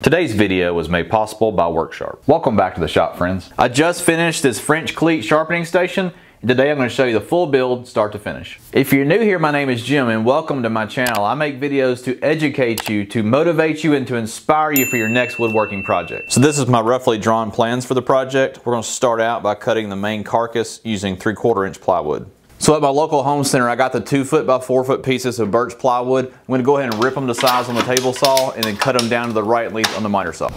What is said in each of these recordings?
Today's video was made possible by Worksharp. Welcome back to the shop, friends. I just finished this French cleat sharpening station, and today I'm going to show you the full build, start to finish. If you're new here, my name is Jim, and welcome to my channel. I make videos to educate you, to motivate you, and to inspire you for your next woodworking project. So this is my roughly drawn plans for the project. We're going to start out by cutting the main carcass using 3 quarter inch plywood. So at my local home center, I got the two foot by four foot pieces of birch plywood. I'm gonna go ahead and rip them to size on the table saw and then cut them down to the right length on the miter saw.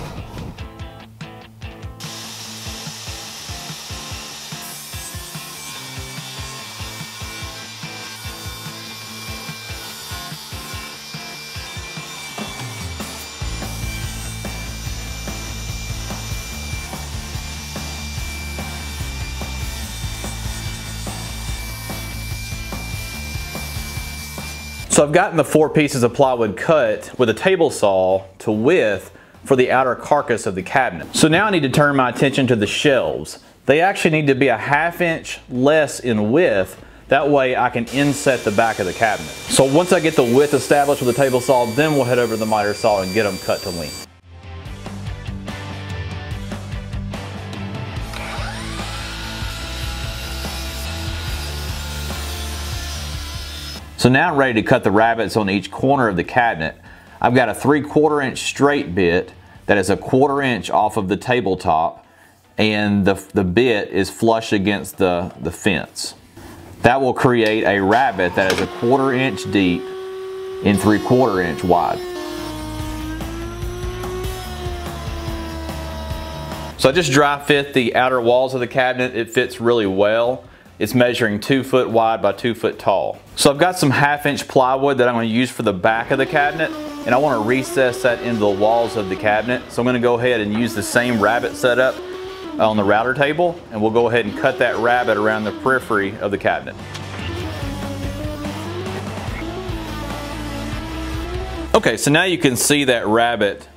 So I've gotten the four pieces of plywood cut with a table saw to width for the outer carcass of the cabinet. So now I need to turn my attention to the shelves. They actually need to be a half inch less in width that way I can inset the back of the cabinet. So once I get the width established with the table saw, then we'll head over to the miter saw and get them cut to length. So now I'm ready to cut the rabbets on each corner of the cabinet. I've got a 3 quarter inch straight bit that is a quarter inch off of the tabletop and the, the bit is flush against the, the fence. That will create a rabbet that is a quarter inch deep and 3 quarter inch wide. So I just dry fit the outer walls of the cabinet. It fits really well. It's measuring two foot wide by two foot tall. So I've got some half inch plywood that I'm going to use for the back of the cabinet and I want to recess that into the walls of the cabinet. So I'm going to go ahead and use the same rabbet setup on the router table and we'll go ahead and cut that rabbet around the periphery of the cabinet. Okay, so now you can see that rabbet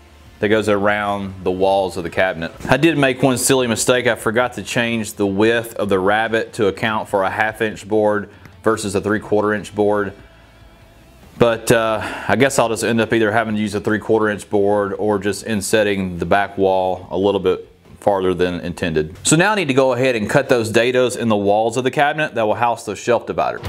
that goes around the walls of the cabinet. I did make one silly mistake. I forgot to change the width of the rabbet to account for a half inch board versus a three quarter inch board. But uh, I guess I'll just end up either having to use a three quarter inch board or just insetting the back wall a little bit farther than intended. So now I need to go ahead and cut those dados in the walls of the cabinet that will house the shelf divider.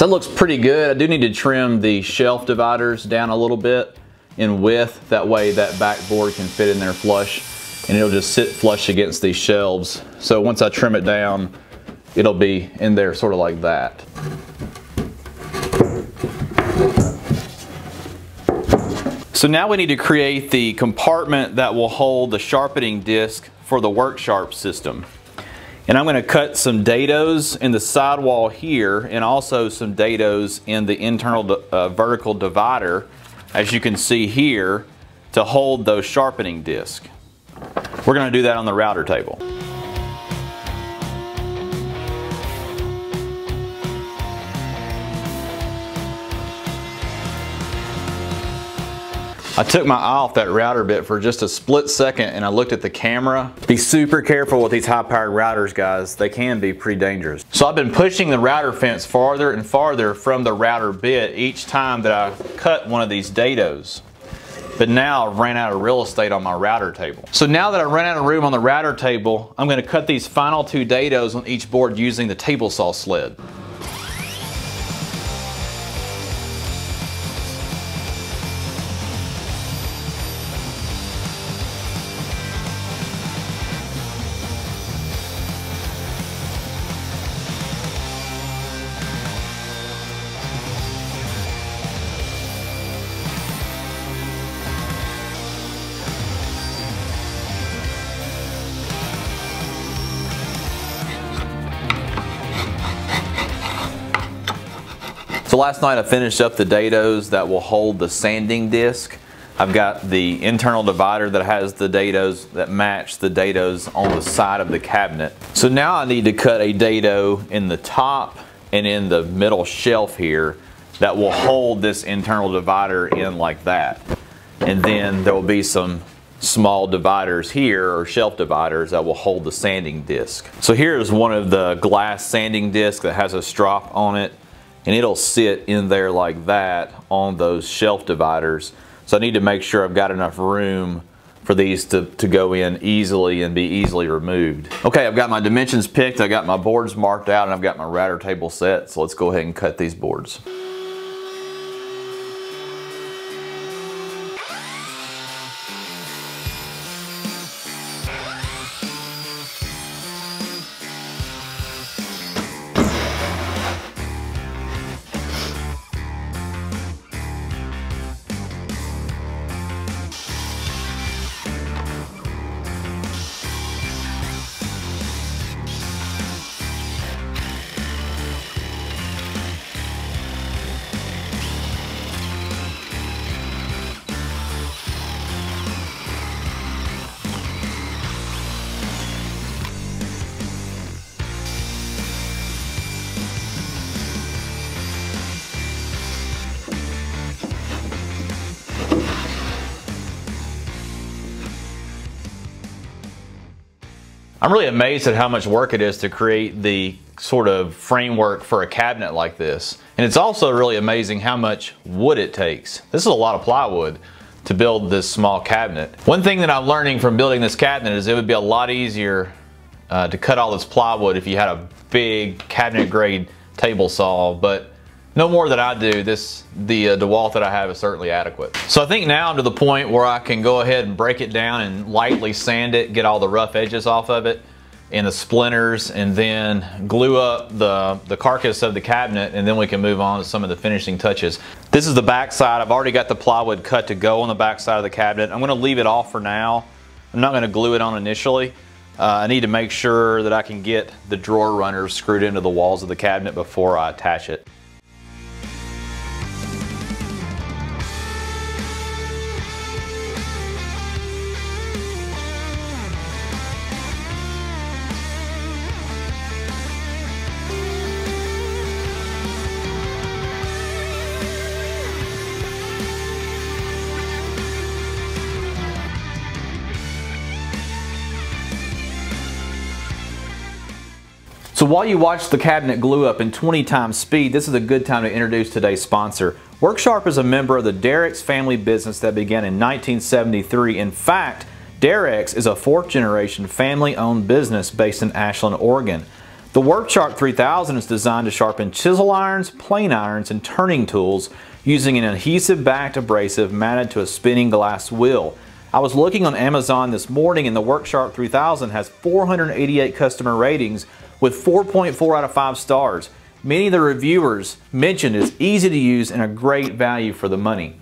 So that looks pretty good. I do need to trim the shelf dividers down a little bit in width. That way that backboard can fit in there flush and it'll just sit flush against these shelves. So once I trim it down, it'll be in there sort of like that. So now we need to create the compartment that will hold the sharpening disc for the Worksharp system. And I'm going to cut some dados in the sidewall here and also some dados in the internal uh, vertical divider, as you can see here, to hold those sharpening discs. We're going to do that on the router table. I took my eye off that router bit for just a split second and I looked at the camera. Be super careful with these high powered routers guys. They can be pretty dangerous. So I've been pushing the router fence farther and farther from the router bit each time that I cut one of these dados. But now I've ran out of real estate on my router table. So now that I ran out of room on the router table, I'm gonna cut these final two dados on each board using the table saw sled. So last night I finished up the dados that will hold the sanding disc. I've got the internal divider that has the dados that match the dados on the side of the cabinet. So now I need to cut a dado in the top and in the middle shelf here that will hold this internal divider in like that. And then there will be some small dividers here or shelf dividers that will hold the sanding disc. So here is one of the glass sanding discs that has a strop on it and it'll sit in there like that on those shelf dividers. So I need to make sure I've got enough room for these to, to go in easily and be easily removed. Okay, I've got my dimensions picked, I've got my boards marked out, and I've got my router table set. So let's go ahead and cut these boards. I'm really amazed at how much work it is to create the sort of framework for a cabinet like this. And it's also really amazing how much wood it takes. This is a lot of plywood to build this small cabinet. One thing that I'm learning from building this cabinet is it would be a lot easier uh, to cut all this plywood if you had a big cabinet grade table saw, but no more than I do. This the uh, DeWalt that I have is certainly adequate. So I think now I'm to the point where I can go ahead and break it down and lightly sand it, get all the rough edges off of it and the splinters and then glue up the, the carcass of the cabinet and then we can move on to some of the finishing touches. This is the back side. I've already got the plywood cut to go on the back side of the cabinet. I'm going to leave it off for now. I'm not going to glue it on initially. Uh, I need to make sure that I can get the drawer runners screwed into the walls of the cabinet before I attach it. So while you watch the cabinet glue up in 20 times speed, this is a good time to introduce today's sponsor. Worksharp is a member of the Darex family business that began in 1973. In fact, Darex is a fourth generation family owned business based in Ashland, Oregon. The Worksharp 3000 is designed to sharpen chisel irons, plane irons, and turning tools using an adhesive backed abrasive mounted to a spinning glass wheel. I was looking on Amazon this morning and the Worksharp 3000 has 488 customer ratings with 4.4 out of 5 stars. Many of the reviewers mentioned it's easy to use and a great value for the money.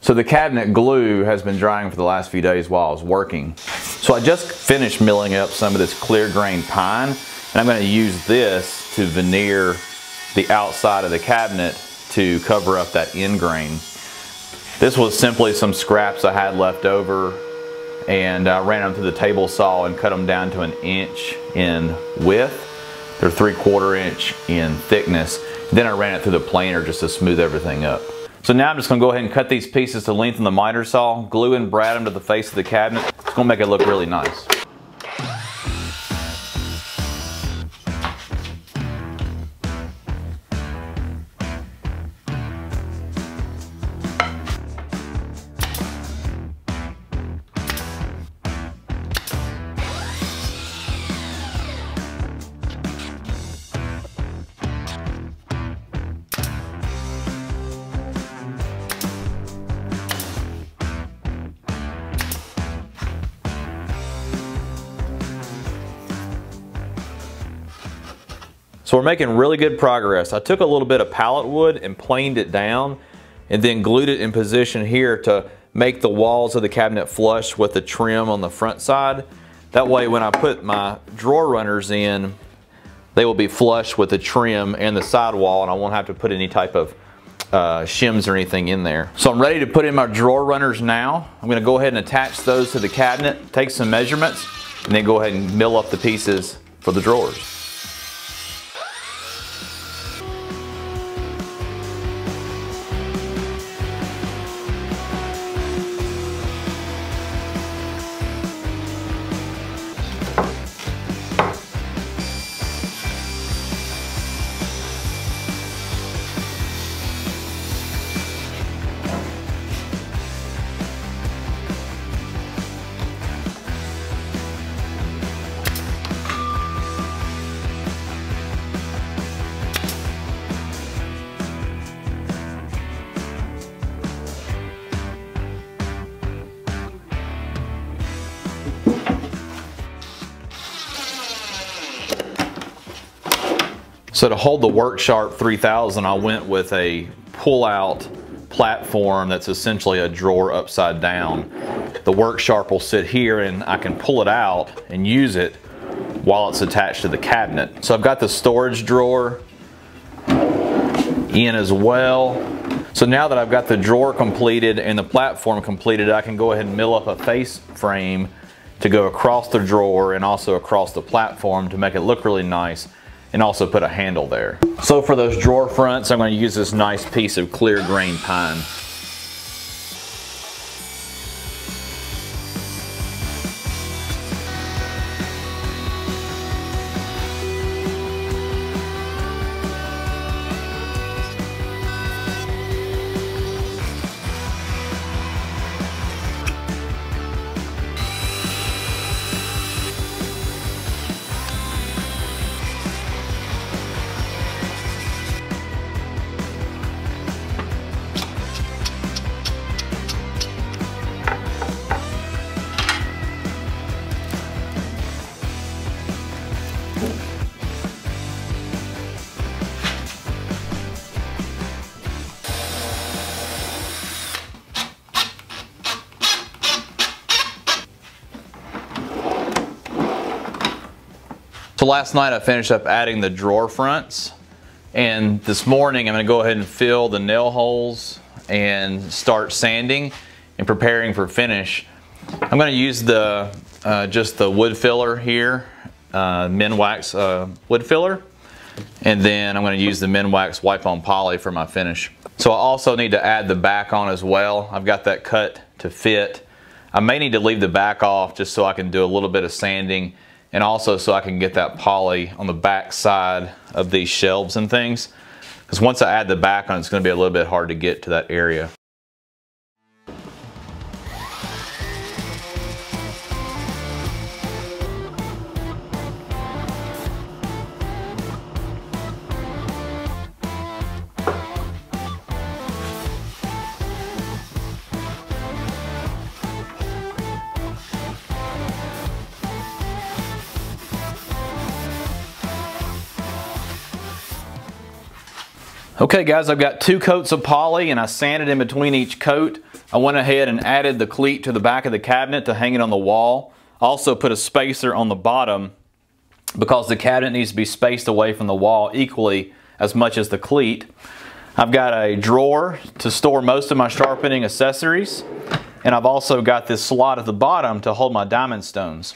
So the cabinet glue has been drying for the last few days while I was working. So I just finished milling up some of this clear grain pine and I'm going to use this to veneer the outside of the cabinet to cover up that end grain. This was simply some scraps I had left over and I ran them through the table saw and cut them down to an inch in width they're three quarter inch in thickness. Then I ran it through the planer just to smooth everything up. So now I'm just gonna go ahead and cut these pieces to length in the miter saw, glue and brad them to the face of the cabinet. It's gonna make it look really nice. So we're making really good progress. I took a little bit of pallet wood and planed it down and then glued it in position here to make the walls of the cabinet flush with the trim on the front side. That way when I put my drawer runners in, they will be flush with the trim and the sidewall and I won't have to put any type of uh, shims or anything in there. So I'm ready to put in my drawer runners now. I'm gonna go ahead and attach those to the cabinet, take some measurements, and then go ahead and mill up the pieces for the drawers. So to hold the WorkSharp 3000, I went with a pull-out platform that's essentially a drawer upside down. The WorkSharp will sit here and I can pull it out and use it while it's attached to the cabinet. So I've got the storage drawer in as well. So now that I've got the drawer completed and the platform completed, I can go ahead and mill up a face frame to go across the drawer and also across the platform to make it look really nice and also put a handle there. So for those drawer fronts, I'm going to use this nice piece of clear grain pine. So last night I finished up adding the drawer fronts and this morning I'm going to go ahead and fill the nail holes and start sanding and preparing for finish. I'm going to use the uh, just the wood filler here, uh, Minwax uh, wood filler, and then I'm going to use the Minwax wipe on poly for my finish. So I also need to add the back on as well. I've got that cut to fit. I may need to leave the back off just so I can do a little bit of sanding and also so I can get that poly on the back side of these shelves and things. Because once I add the back on, it's going to be a little bit hard to get to that area. Okay guys, I've got two coats of poly and I sanded in between each coat. I went ahead and added the cleat to the back of the cabinet to hang it on the wall. Also put a spacer on the bottom because the cabinet needs to be spaced away from the wall equally as much as the cleat. I've got a drawer to store most of my sharpening accessories and I've also got this slot at the bottom to hold my diamond stones.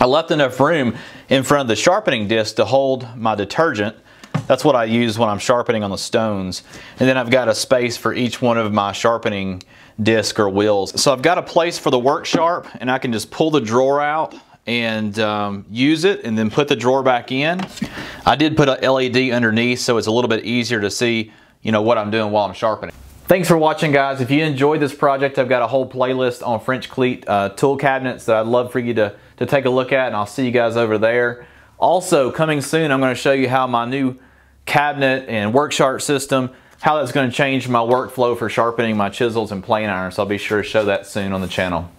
I left enough room in front of the sharpening disc to hold my detergent that's what I use when I'm sharpening on the stones. And then I've got a space for each one of my sharpening disc or wheels. So I've got a place for the work sharp and I can just pull the drawer out and um, use it and then put the drawer back in. I did put a LED underneath so it's a little bit easier to see you know what I'm doing while I'm sharpening. Thanks for watching guys. If you enjoyed this project, I've got a whole playlist on French cleat uh, tool cabinets that I'd love for you to, to take a look at and I'll see you guys over there. Also coming soon, I'm gonna show you how my new cabinet and work sharp system, how that's going to change my workflow for sharpening my chisels and plane irons. So I'll be sure to show that soon on the channel.